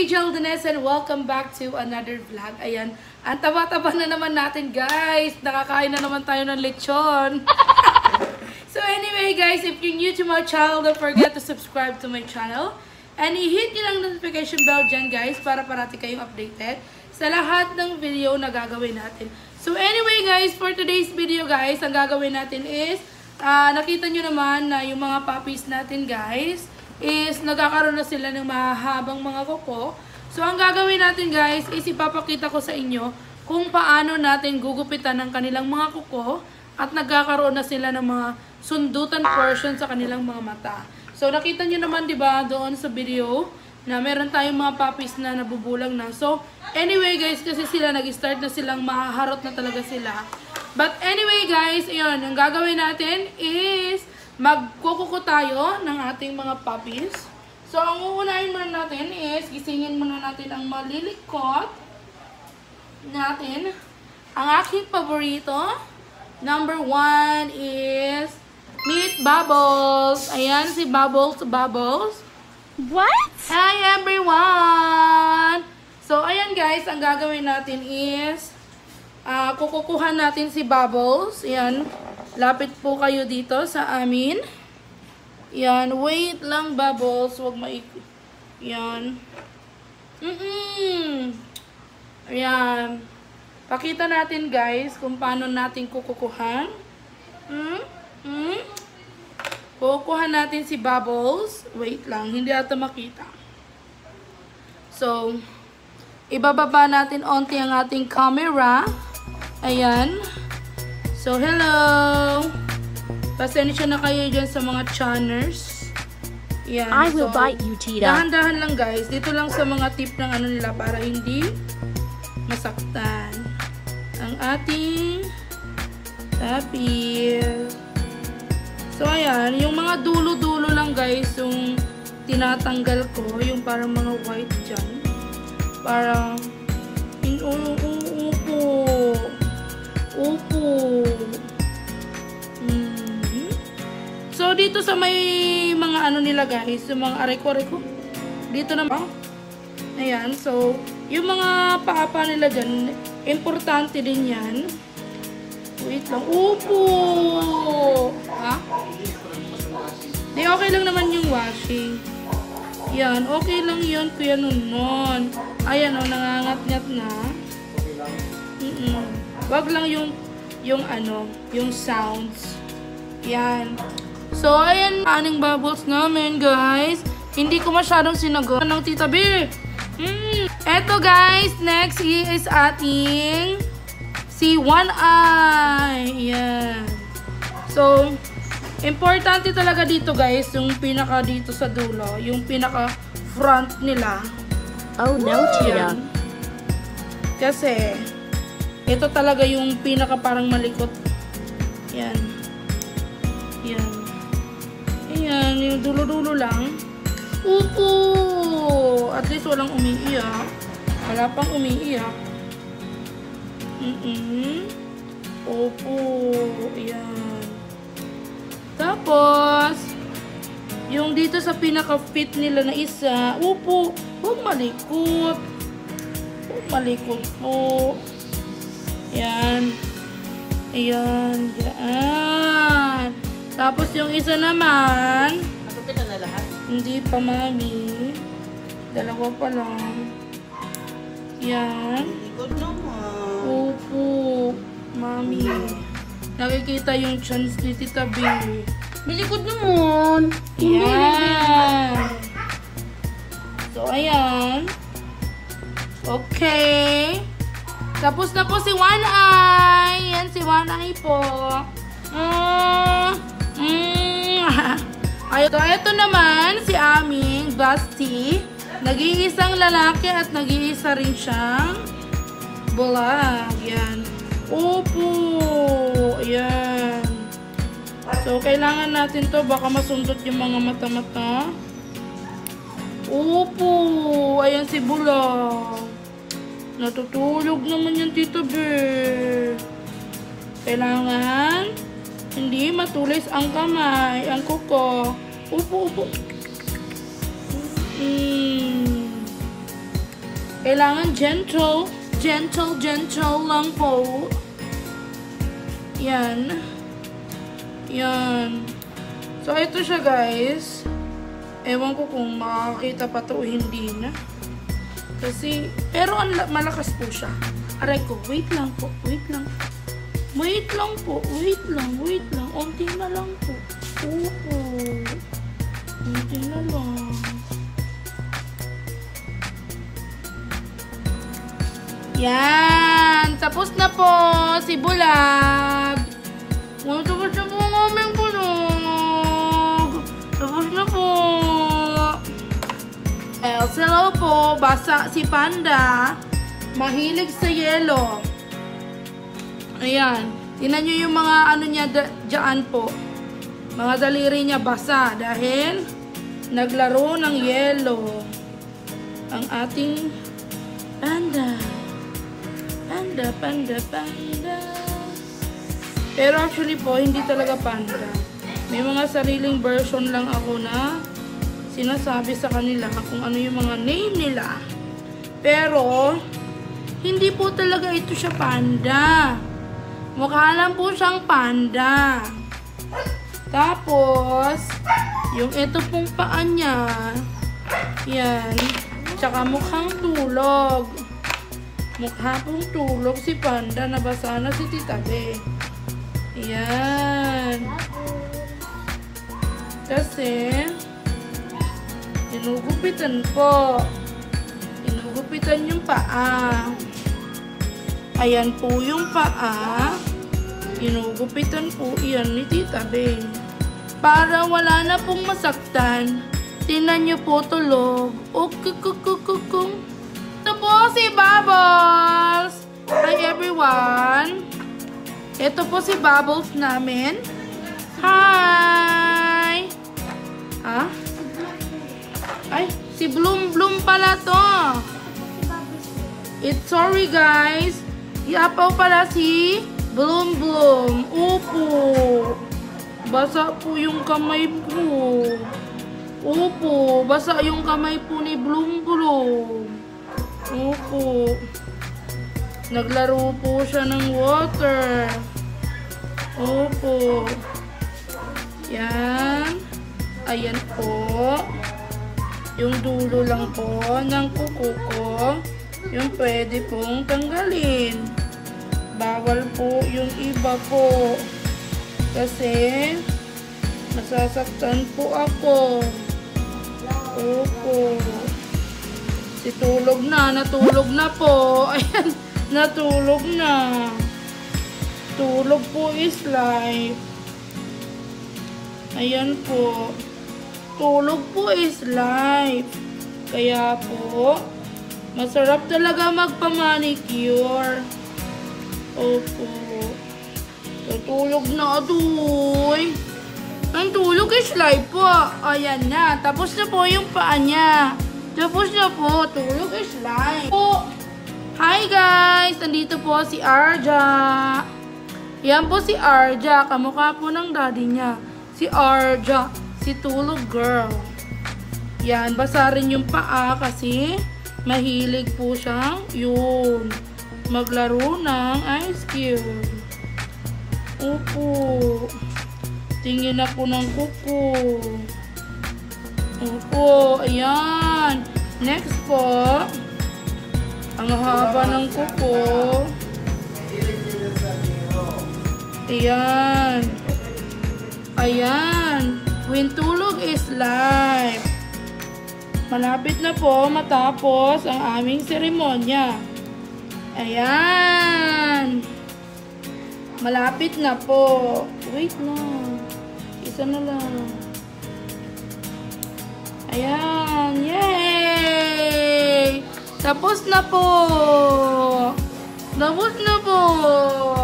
Angel Dines and welcome back to another vlog. Ayan, ang taba-taba na naman natin guys. Nakakain na naman tayo ng lechon. so anyway guys, if you're new to my channel, don't forget to subscribe to my channel. And i-hit nyo lang notification bell dyan guys para parati kayong updated sa lahat ng video na gagawin natin. So anyway guys, for today's video guys, ang gagawin natin is, uh, nakita nyo naman na yung mga puppies natin guys, is nagkakaroon na sila ng mahabang mga kuko. So, ang gagawin natin guys is ipapakita ko sa inyo kung paano natin gugupitan ng kanilang mga kuko at nagkakaroon na sila ng mga sundutan portion sa kanilang mga mata. So, nakita nyo naman ba doon sa video na meron tayong mga puppies na nabubulang na. So, anyway guys, kasi sila nag-start na silang mahaharot na talaga sila. But anyway guys, ayun, ang gagawin natin is magkukuko tayo ng ating mga puppies. So, ang uunahin muna natin is, gisingin muna natin ang malilikot natin. Ang aking paborito, number one is Meat Bubbles. Ayan, si Bubbles Bubbles. What? Hi everyone! So, ayan guys, ang gagawin natin is, uh, kukukuhan natin si Bubbles. Ayan. Lapit po kayo dito sa amin. Yan. Wait lang, Bubbles. Huwag maik... Yan. Mm-mm. Ayan. Pakita natin, guys, kung paano natin kukukuhan. Hmm? Hmm? Kukuhan natin si Bubbles. Wait lang. Hindi ata makita. So, ibababa natin onti ang ating camera. Ayan. So, hello! Pasensya na kayo dyan sa mga channers. Yan. I will so, bite you, Tita. Dahan-dahan lang guys. Dito lang sa mga tip ng ano nila para hindi masaktan. Ang ating tapil. So, ayan. Yung mga dulo-dulo lang guys, yung tinatanggal ko. Yung parang mga white dyan. Parang, in, Opo. Mm. So, dito sa may mga ano nila guys, yung mga areko-areko. Dito naman. Ayan. So, yung mga paapa nila dyan, importante din yan. Wait lang. Opo! Ha? Di, okay lang naman yung washing. Yan. Okay lang yun, kuya nun nun. Ayan oh, nangangat-ngat na. Mm -mm. Wag lang yung, yung ano, yung sounds. Yan. So, ayan, aning bubbles namin, guys. Hindi ko masyadong sinagot ng Tita B. Mm. Eto, guys, next is ating si One Eye. Yan. So, importante talaga dito, guys, yung pinaka dito sa dulo. Yung pinaka front nila. Oh, no, Tita. Kasi, ito talaga yung pinaka parang malikot. Yan. Yan. Ayan, yung dulo-dulo lang. Upo! At least walang umiiyak. Wala pang umiiyak. Mm -mm. Opo. Ayan. Tapos, yung dito sa pinaka-fit nila na isa, upo, huwag malikot. Huwag malikot po. Yan. Ayan. Yan. Tapos yung isa naman. Nakapit na lahat? Hindi pa, mami. Dalawa pa lang. Yan. Likod naman. Opo. Mami. Nakikita yung chance ni Tita B. Nilikod naman. Yan. So, ayan. Okay. Tapos na po si One Eye. Yan si One Eye po. Mm, mm. Ay, ito, ito naman si aming Basti. Nag-iisang lalaki at nag-iisa rin siyang bulag. Yan. Opo. Yan. So, kailangan natin to. Baka masundot yung mga mata-mata. Opo. Ayan si bulag. Natutulog naman yung Tito Bear. Kailangan hindi matulis ang kamay, ang kuko. Upo, upo. Mm. Kailangan gentle, gentle, gentle lang po. Yan. Yan. So, ito siya guys. Ewan ko kung makakita pa to hindi na. Kasi, pero ang la- malakas po siya. Aray ko, wait lang po, wait lang. Wait lang po, wait lang, wait lang. Unti na lang po. Oo. Unti na lang. Yan! Tapos na po si Bulag. Tapos na po ang El, hello po. Basa si Panda. Mahilig sa yelo. Ayan. Tingnan nyo yung mga ano niya dyan po. Mga daliri niya basa dahil naglaro ng yelo. Ang ating panda. Panda, panda, panda. Pero actually po, hindi talaga panda. May mga sariling version lang ako na sinasabi sa kanila kung ano yung mga name nila. Pero, hindi po talaga ito siya panda. Mukha lang po siyang panda. Tapos, yung ito pong paa niya, yan, tsaka mukhang tulog. Mukha pong tulog si Panda, nabasa na si Tita Be. Yan. Kasi, inugupitan po. Inugupitan yung paa. Ayan po yung paa. Inugupitan po iyan ni Tita Be. Para wala na pong masaktan, tinan nyo po tulog. O kukukukukung. Ito si Bubbles! Hi everyone! Ito po si Bubbles namin. Hi! Ha? Ay, si Bloom Bloom pala to. It's sorry guys. Iapaw pala si Bloom Bloom. Upo. Basa po yung kamay po. Opo, basa yung kamay po ni Bloom Bloom. Opo. Naglaro po siya ng water. Opo. Yan. Ayan po. Yung dulo lang po ng kuko ko. Yung pwede pong tanggalin. Bawal po yung iba po. Kasi nasasaktan po ako. Opo. Si na, natulog na po. Ayan, natulog na. Tulog po is life. Ayan po. Tulog po is life. Kaya po, masarap talaga magpa-manicure. Opo. Tutulog na, adoy. Ang tulog is life po. Ayan na. Tapos na po yung paa niya. Tapos na po, tulog is life. Po. Hi guys! Nandito po si Arja. Yan po si Arja. Kamukha po ng daddy niya. Si Arja. Si tulog girl. Yan, basa rin yung paa kasi mahilig po siyang yun. Maglaro ng ice cube. Opo. Tingin ako ng kuko. Opo, ayan. Next po, ang haba ng kuko. Ayan. Ayan. Tulog is life. Malapit na po matapos ang aming seremonya. Ayan. Malapit na po. Wait lang. Isa na lang. Ayan. Yay! Tapos na po. Tapos na po.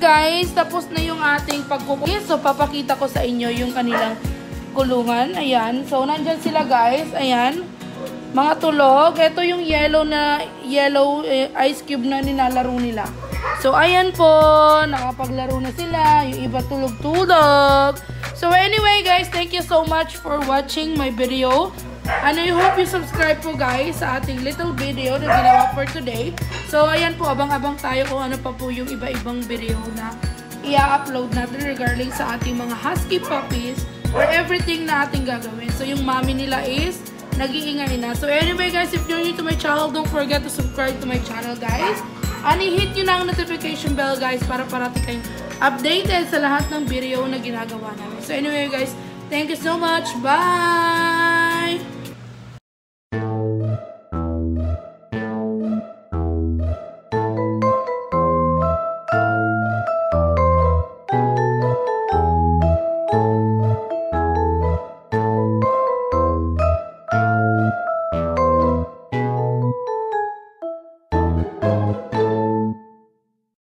Guys, tapos na yung ating pagkukulit. So, papakita ko sa inyo yung kanilang kulungan. Ayan. So, nandyan sila guys. Ayan. Mga tulog. Ito yung yellow na yellow eh, ice cube na nilalaro nila. So, ayan po. Nakapaglaro na sila. Yung iba tulog-tulog. So, anyway guys, thank you so much for watching my video. And I hope you subscribe po guys sa ating little video na ginawa for today. So ayan po, abang-abang tayo kung ano pa po yung iba-ibang video na i-upload natin regarding sa ating mga husky puppies or everything na ating gagawin. So yung mommy nila is nag-iingay na. So anyway guys, if you're new to my channel, don't forget to subscribe to my channel guys. And i-hit nyo na ang notification bell guys para parati kayong updated sa lahat ng video na ginagawa namin. So anyway guys, thank you so much. Bye!